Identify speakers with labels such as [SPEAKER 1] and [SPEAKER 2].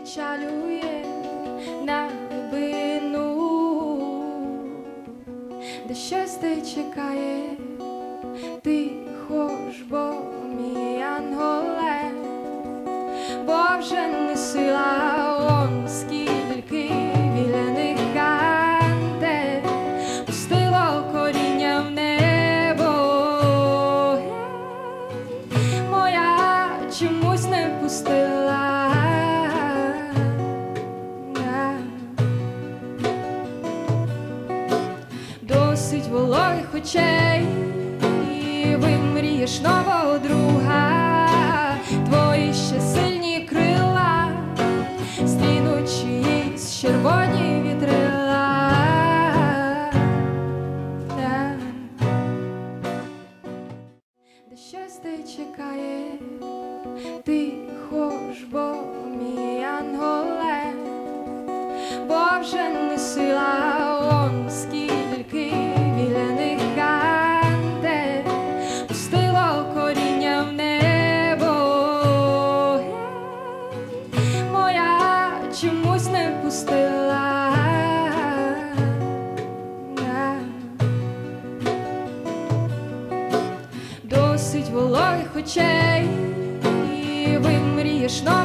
[SPEAKER 1] відчалює на глибину, де щось те чекає, тихо ж, бо мій анголе, бо не сила, он скільки віляних канте пустило коріння в небо. Моя чомусь не пустила. Досить вологих очей, і вимрієш нового друга, твої ще сильні крила, стрінуть чиїсь червоні вітрила. Да. Де щось те чекає, тихо ж, бо мій анголе, бо вже не сила, он пустила. Досить вологих очей, і вимрієш нового